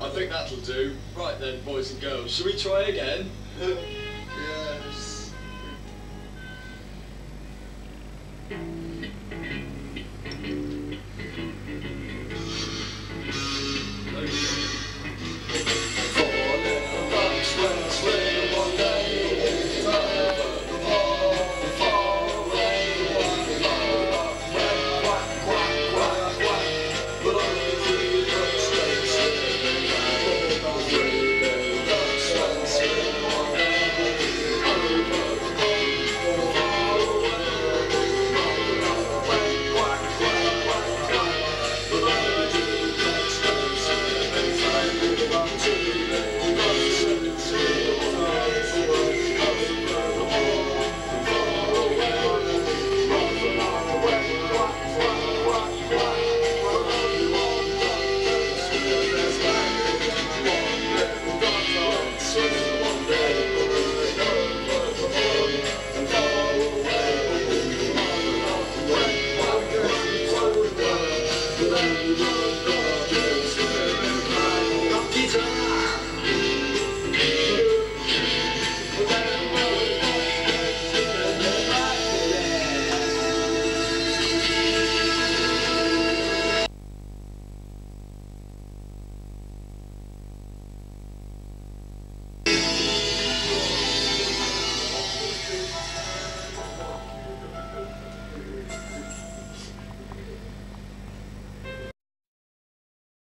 I think that'll do. Right then, boys and girls, shall we try again? yes. Love, love, love.